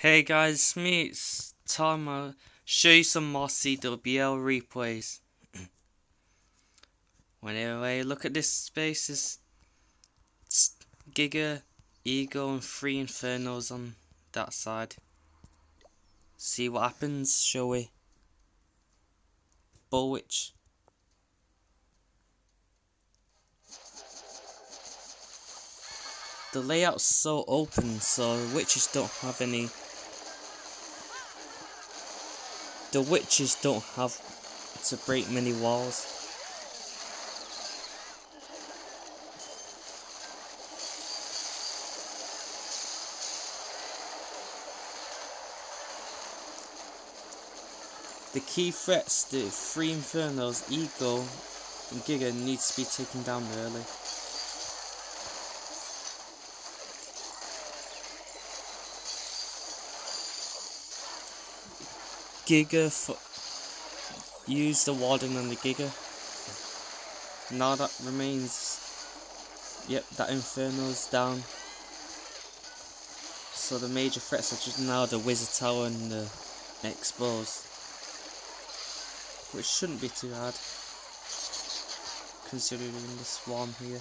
Hey guys, me, it's Tom. I'll show you some more CWL replays. anyway, look at this space. It's Giga, Eagle, and three Infernos on that side. See what happens, shall we? Bowitch. the layout's so open, so witches don't have any. The witches don't have to break many walls. The key threats, the three Infernos, Eagle, and Giga needs to be taken down early. Giga use the Warden and the Giga. Now that remains. Yep, that Inferno's down. So the major threats are just now the Wizard Tower and the X-Bows. Which shouldn't be too hard. Considering the swarm here.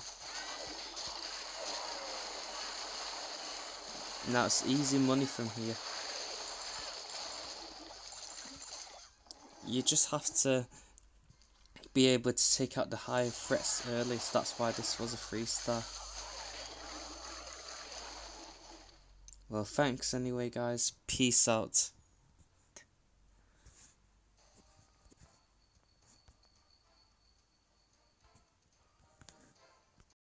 Now it's easy money from here. You just have to be able to take out the high threats early, so that's why this was a 3 star. Well, thanks anyway, guys. Peace out.